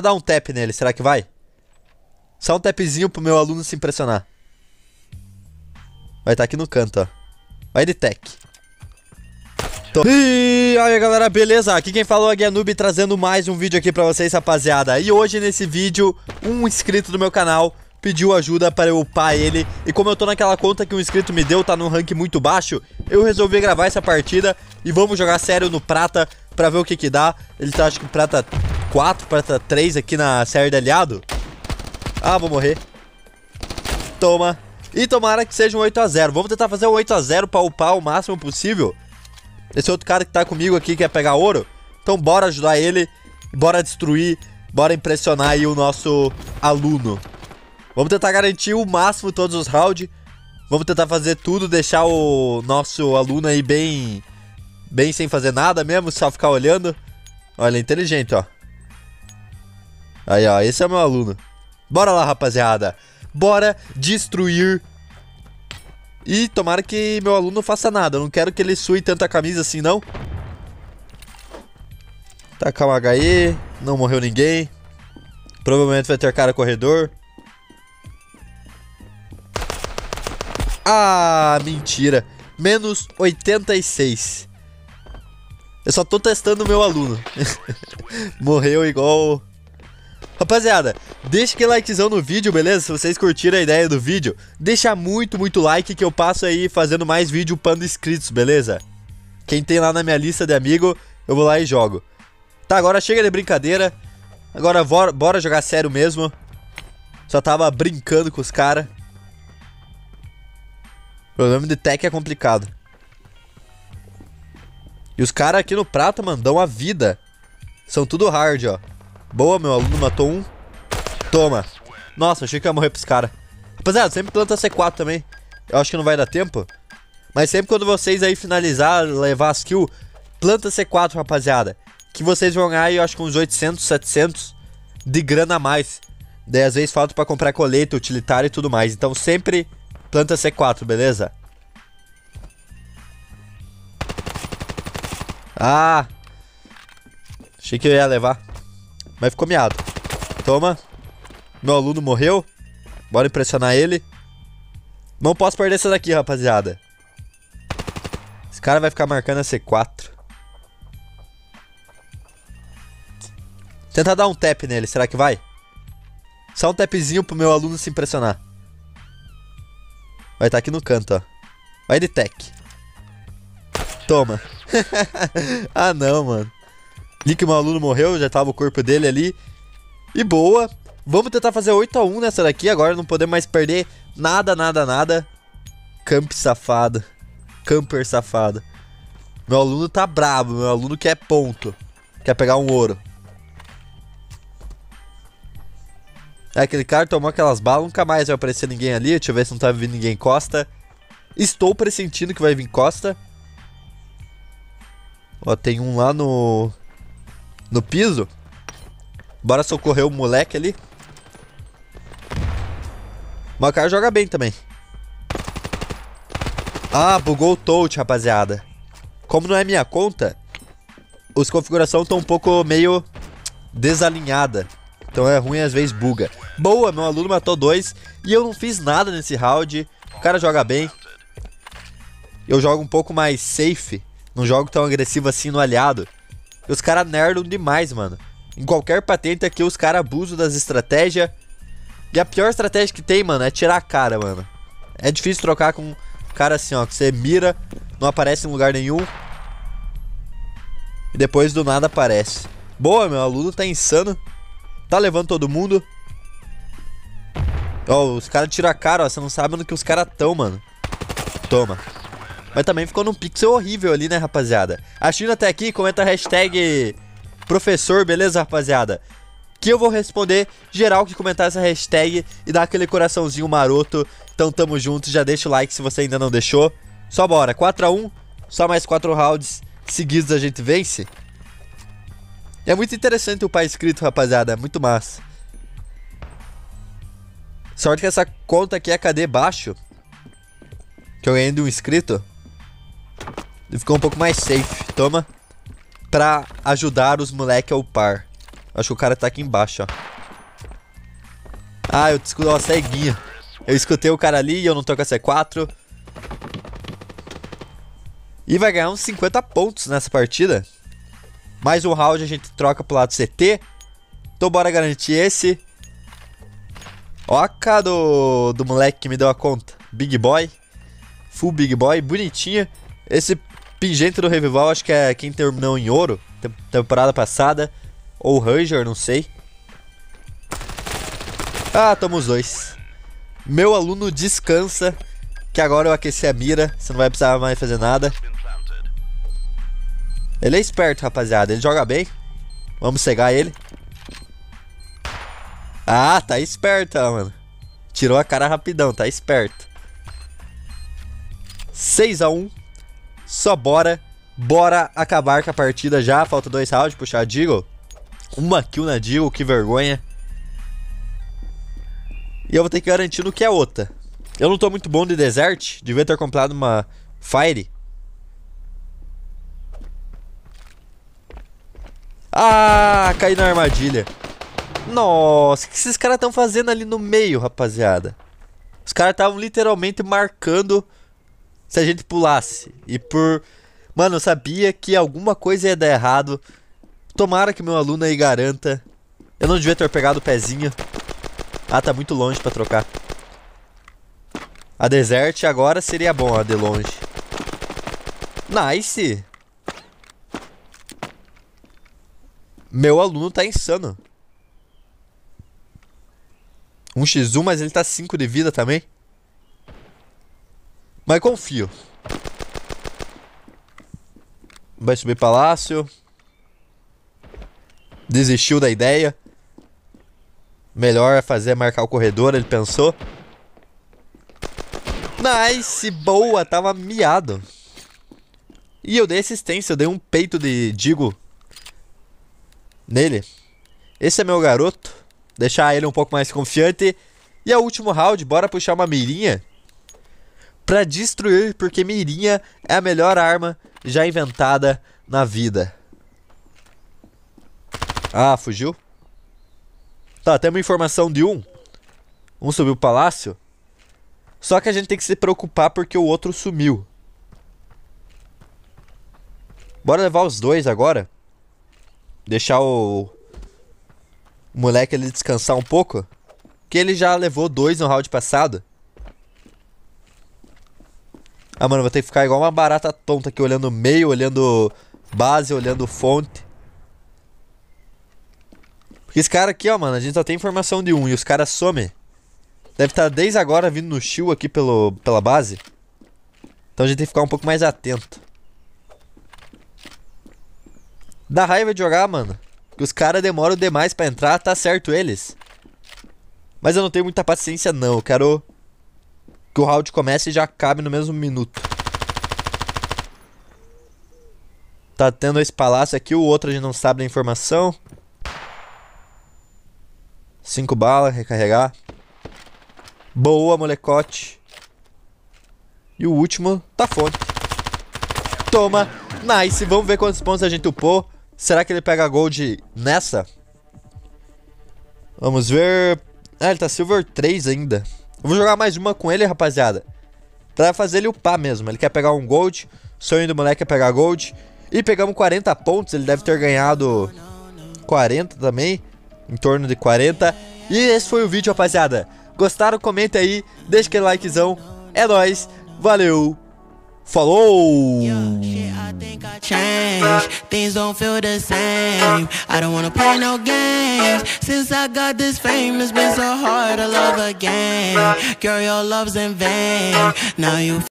dar um tap nele, será que vai? Só um tapzinho pro meu aluno se impressionar. Vai estar tá aqui no canto, ó. Vai de tech. Tô. E aí galera, beleza? Aqui quem falou é a Noob trazendo mais um vídeo aqui pra vocês, rapaziada. E hoje nesse vídeo, um inscrito do meu canal pediu ajuda para eu upar ele. E como eu tô naquela conta que um inscrito me deu, tá num rank muito baixo, eu resolvi gravar essa partida e vamos jogar sério no prata pra ver o que que dá. Ele tá acho que prata 4, prata 3 aqui na série de aliado. Ah, vou morrer. Toma. E tomara que seja um 8x0. Vamos tentar fazer um 8x0 pra upar o máximo possível. Esse outro cara que tá comigo aqui quer pegar ouro. Então bora ajudar ele. Bora destruir. Bora impressionar aí o nosso aluno. Vamos tentar garantir o máximo todos os rounds. Vamos tentar fazer tudo, deixar o nosso aluno aí bem... Bem sem fazer nada mesmo, só ficar olhando. Olha, inteligente, ó. Aí, ó, esse é meu aluno. Bora lá, rapaziada. Bora destruir. E tomara que meu aluno faça nada. Eu não quero que ele sue tanta camisa assim, não. Tacar um HE. Não morreu ninguém. Provavelmente vai ter cara corredor. Ah, mentira. Menos 86. Eu só tô testando o meu aluno. Morreu igual Rapaziada, deixa aquele likezão no vídeo, beleza? Se vocês curtiram a ideia do vídeo, deixa muito, muito like que eu passo aí fazendo mais vídeo upando inscritos, beleza? Quem tem lá na minha lista de amigo, eu vou lá e jogo. Tá, agora chega de brincadeira. Agora bora, bora jogar sério mesmo. Só tava brincando com os caras. Problema de tech é complicado. E os caras aqui no prato, mano, dão a vida. São tudo hard, ó. Boa, meu aluno matou um. Toma. Nossa, achei que ia morrer pros caras. Rapaziada, sempre planta C4 também. Eu acho que não vai dar tempo. Mas sempre quando vocês aí finalizar, levar as kills, planta C4, rapaziada. Que vocês vão ganhar, eu acho que uns 800, 700 de grana a mais. Daí às vezes falta pra comprar colete, utilitário e tudo mais. Então sempre planta C4, beleza? Ah! Achei que eu ia levar. Mas ficou miado. Toma. Meu aluno morreu. Bora impressionar ele. Não posso perder essa daqui, rapaziada. Esse cara vai ficar marcando a C4. Tentar dar um tap nele, será que vai? Só um tapzinho pro meu aluno se impressionar. Vai estar tá aqui no canto, ó. Vai de tech. Toma. ah, não, mano. Vi que meu aluno morreu, já tava o corpo dele ali. E boa. Vamos tentar fazer 8x1 nessa daqui. Agora não podemos mais perder nada, nada, nada. Camp safado. Camper safado. Meu aluno tá brabo. Meu aluno quer ponto. Quer pegar um ouro. É, aquele cara tomou aquelas balas. Nunca mais vai aparecer ninguém ali. Deixa eu ver se não tá vindo ninguém Costa. Estou pressentindo que vai vir Costa. Ó, tem um lá no no piso. Bora socorrer o moleque ali. O Macar joga bem também. Ah, bugou o touch, rapaziada. Como não é minha conta, os configurações estão um pouco meio desalinhada. Então é ruim às vezes buga. Boa, meu aluno matou dois e eu não fiz nada nesse round. O cara joga bem. Eu jogo um pouco mais safe. Não jogo tão agressivo assim no aliado. Os caras nerdam demais, mano. Em qualquer patente aqui, os caras abusam das estratégias. E a pior estratégia que tem, mano, é tirar a cara, mano. É difícil trocar com um cara assim, ó. Que você mira, não aparece em lugar nenhum. E depois do nada aparece. Boa, meu aluno tá insano. Tá levando todo mundo. Ó, os caras tiram a cara, ó. Você não sabe onde que os caras tão, mano. Toma. Mas também ficou num pixel horrível ali, né, rapaziada? Assistindo até aqui, comenta a hashtag professor, beleza, rapaziada? Que eu vou responder geral que comentar essa hashtag e dar aquele coraçãozinho maroto. Então tamo junto, já deixa o like se você ainda não deixou. Só bora, 4x1, só mais 4 rounds seguidos a gente vence. É muito interessante o pai escrito, rapaziada, é muito massa. Sorte que essa conta aqui é KD baixo. Que eu ganhei de um inscrito. Ficou um pouco mais safe. Toma. Pra ajudar os moleque a upar. Acho que o cara tá aqui embaixo, ó. Ah, eu escutei uma ceguinha. Eu escutei o cara ali e eu não tô com a C4. E vai ganhar uns 50 pontos nessa partida. Mais um round a gente troca pro lado CT. Então bora garantir esse. Ó a cara do, do moleque que me deu a conta. Big Boy. Full Big Boy, bonitinha. Esse pingente do Revival acho que é quem terminou em ouro. Temporada passada. Ou Ranger, não sei. Ah, tamo os dois. Meu aluno descansa. Que agora eu aqueci a mira. Você não vai precisar mais fazer nada. Ele é esperto, rapaziada. Ele joga bem. Vamos cegar ele. Ah, tá esperto, mano. Tirou a cara rapidão, tá esperto. 6 a 1 Só bora. Bora acabar com a partida já. Falta dois rounds, puxar a Deagle. Uma kill na Deagle, que vergonha. E eu vou ter que garantir no que é outra. Eu não tô muito bom de Desert. Devia ter comprado uma Fire. Ah, caí na armadilha. Nossa, o que esses caras estão fazendo ali no meio, rapaziada? Os caras estavam literalmente marcando se a gente pulasse. E por. Mano, eu sabia que alguma coisa ia dar errado. Tomara que meu aluno aí garanta. Eu não devia ter pegado o pezinho. Ah, tá muito longe pra trocar. A Desert agora seria bom, a de longe. Nice! Meu aluno tá insano. 1x1, mas ele tá 5 de vida também. Mas confio. Vai subir palácio. Desistiu da ideia. Melhor é fazer marcar o corredor, ele pensou. Nice, boa, tava miado. E eu dei assistência, eu dei um peito de Digo nele. Esse é meu garoto. Deixar ele um pouco mais confiante. E é o último round, bora puxar uma mirinha. Pra destruir, porque mirinha é a melhor arma já inventada na vida. Ah, fugiu? Tá, temos informação de um. Um subiu o palácio. Só que a gente tem que se preocupar porque o outro sumiu. Bora levar os dois agora. Deixar o... o moleque ele descansar um pouco. Que ele já levou dois no round passado. Ah, mano, vou ter que ficar igual uma barata tonta aqui, olhando meio, olhando base, olhando fonte. Porque esse cara aqui, ó, mano, a gente só tem informação de um e os caras somem. Deve estar tá desde agora vindo no shield aqui pelo, pela base. Então a gente tem que ficar um pouco mais atento. Dá raiva de jogar, mano. Que os caras demoram demais pra entrar, tá certo eles. Mas eu não tenho muita paciência não, eu quero que o round comece e já acabe no mesmo minuto. Tá tendo esse palácio aqui, o outro a gente não sabe da informação. Cinco balas, recarregar. Boa, molecote. E o último tá fonte. Toma. Nice. Vamos ver quantos pontos a gente upou. Será que ele pega gold nessa? Vamos ver. Ah, ele tá silver 3 ainda. Eu vou jogar mais uma com ele, rapaziada. Pra fazer ele upar mesmo. Ele quer pegar um gold. Sonho do moleque é pegar gold. E pegamos 40 pontos. Ele deve ter ganhado 40 também. Em torno de 40. E esse foi o vídeo, rapaziada. Gostaram? Comenta aí. Deixa aquele likezão. É nóis. Valeu. Falou! Things don't feel the same. I don't wanna play no games. Since I got this fame, it's been so hard to love again. Girl, your love's in vain. Now you